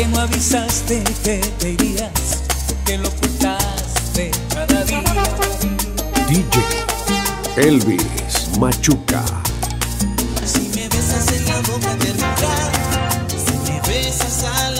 que no avisaste que te irías, que lo ocultaste cada día. DJ Elvis Machuca. Si me besas en la boca te si me besas a la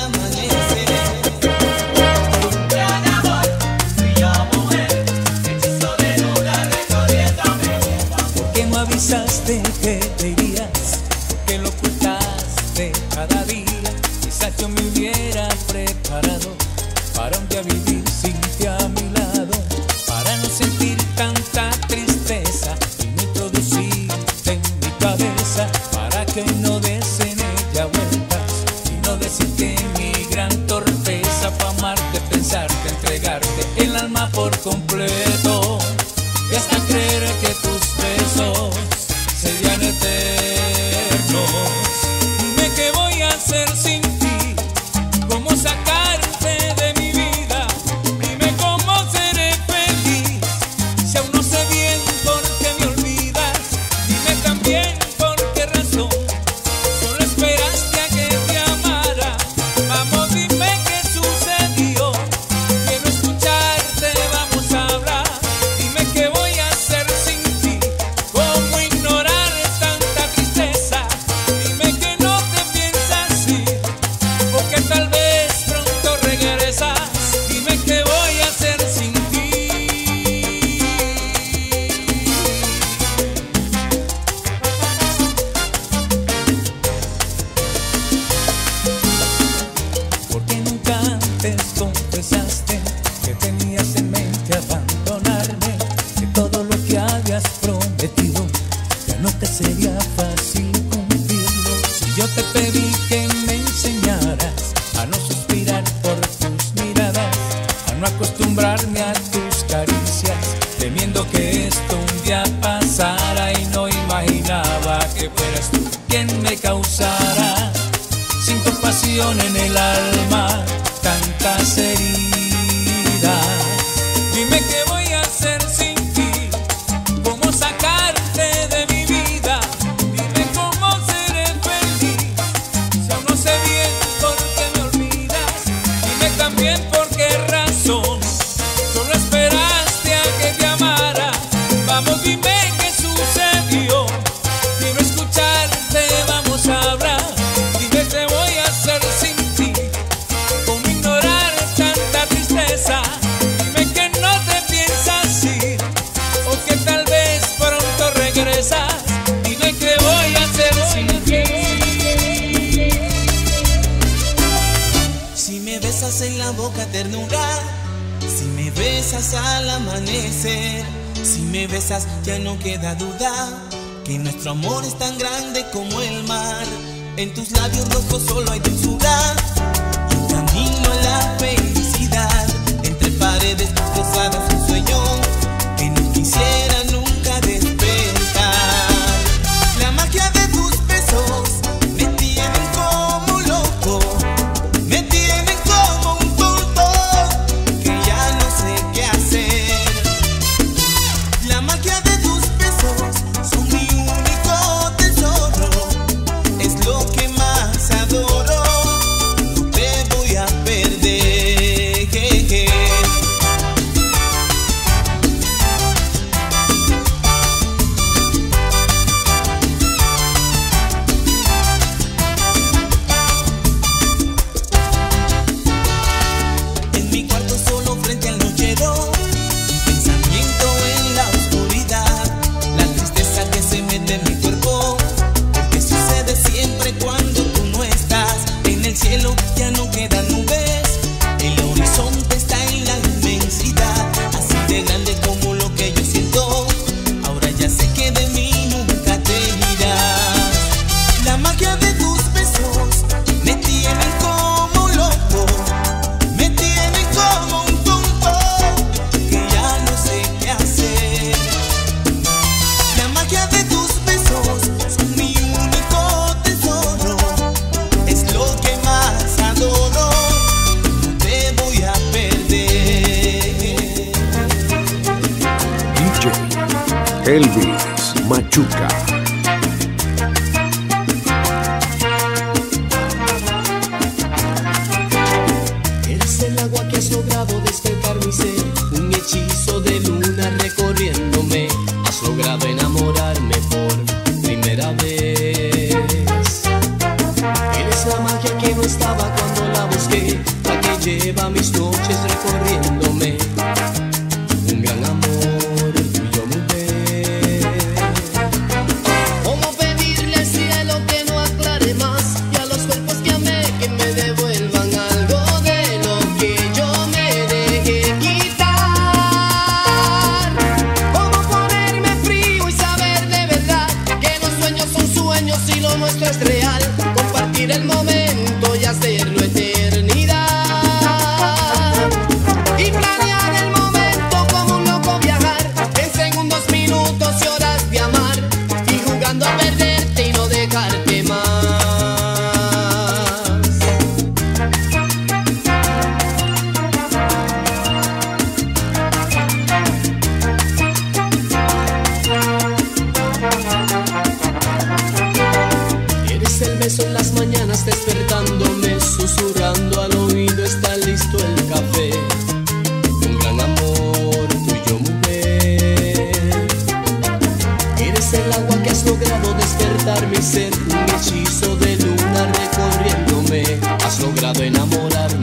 antes confesaste que tenías en mente abandonarme, que todo lo que habías prometido ya no te sería fácil cumplirlo. Si yo te pedí que me enseñaras a no suspirar por tus miradas, a no acostumbrarme a tus caricias, temiendo que esto un día pasara y no imaginaba que fueras tú quien me causara sin compasión en el alma tantas heridas. Dime qué voy a hacer sin ti, cómo sacarte de mi vida. Dime cómo seré feliz, si aún no sé bien por qué me olvidas. Dime también por qué razón, solo esperaste a que te amara. Vamos, dime qué sucede. ternura. Si me besas al amanecer, si me besas ya no queda duda que nuestro amor es tan grande como el mar. En tus labios rojos solo hay dulzura. Elvis Machuca. Es el agua que ha sobrado desde este jugando a perderte y no dejarte más. Eres el beso en las mañanas despertándome, susurrando al oído está listo el café. mi ser, un hechizo de luna recorriéndome. Has logrado enamorar